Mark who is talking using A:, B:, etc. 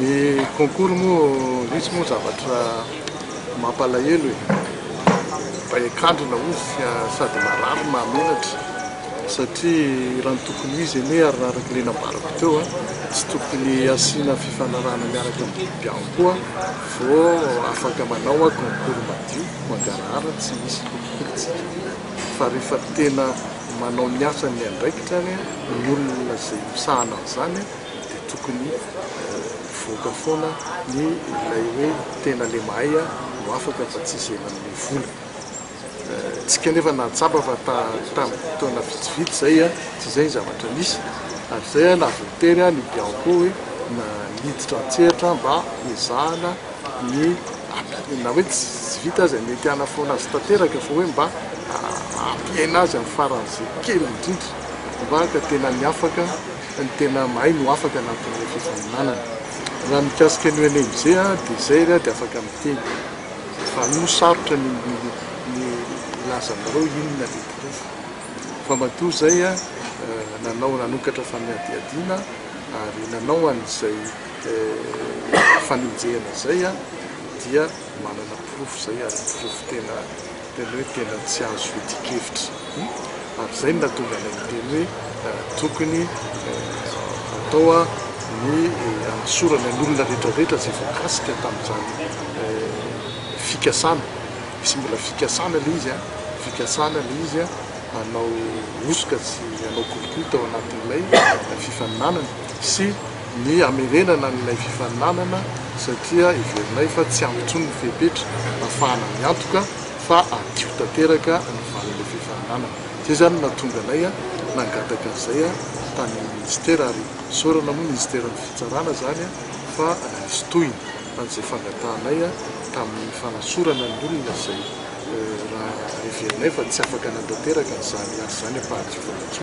A: Ny concours moa vitsy moa zavatra mampalahelo e. Baikandrina ozy sady marary mahamenatra satria raha ny tokony ho izy anie ary raha araka ilay nambarako teo a, tsy tokony asiana fifanarahana miaraka amin'ny biby ihany koa vao afaka manao concours madio, mangarahara, tsy misy kolikoly, tsy fa rehefa tena. Manao ny asany ny andraikitra ary ny olona izay misahana an'izany dia tokony hivoaka foana ny ilay hoe tena le mahay no afaka fa tsy izay manome vola. Tsika anefa nahatsapa fa tamin'ny taona vitsivitsy izay tsy izay ny zavatra nisy ary izay naha voatery ny Bianco hoe niditra an-tsehatra mba ezahana ny na hoe tsy vita aza ny mety hanafoana azy tanteraka fa hoe mba hampiaina azy amin'ny faran'izay kely indrindra mba haka tena ny afaka ny tena mahay no afaka anatin'ilay fifaninanana. Raha mikasika ny UNMG dia izay ary aho dia afaka miteny fa io sarotra ny ny hilaza anareo inona ny porofo fa matoa izay nanao nanokatra fanadihadiana ary nanao an'izay fanenjehana izay dia manana porofo izay ary ny porofo tena tena hoe tena tsy azo dian-kevitra ary izay no nahatonga anay niteny hoe tokony atao ny hanasorana ny olona rehetrarehetra izay voakasika tamin'izany fikasana sy mbola fikasana ilay izy fikasana ilay izy hanao hosoka sy hanao kolikoly tao anatin'ilay fifaninanana sy ny hamerenana an'ilay fifaninanana satria heverinay fa tsy ampy intsony ny fepetra hahafahana miantoka fa hadio tanteraka ny valin'ilay fifaninanana. Izay izany no nahatonga anay nangataka an'izay tany amin'ny Minisitera ary isaorana moa ny Minisiteran'ny Fitsarana izany fa nisy tohiny an'izay fangatahanay tamin'ny fanasorana ny olona izay raha heverinay fa tsy afaka hanatanteraka an'izany asa izany ampahadiovana intsony.